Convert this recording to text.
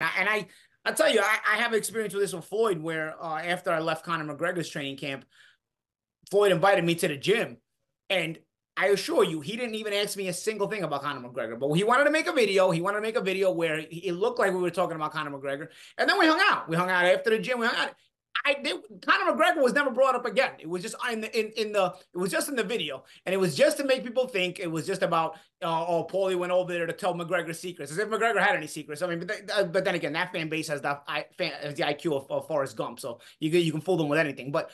And I, I'll tell you, I, I have experience with this with Floyd, where uh, after I left Conor McGregor's training camp, Floyd invited me to the gym, and I assure you, he didn't even ask me a single thing about Conor McGregor. But he wanted to make a video. He wanted to make a video where it looked like we were talking about Conor McGregor, and then we hung out. We hung out after the gym. We hung out. I they, Conor McGregor was never brought up again. It was just in the in, in the it was just in the video, and it was just to make people think it was just about uh, oh Paulie went over there to tell McGregor secrets, as if McGregor had any secrets. I mean, but uh, but then again, that fan base has the fan, has the IQ of, of Forrest Gump, so you can you can fool them with anything. But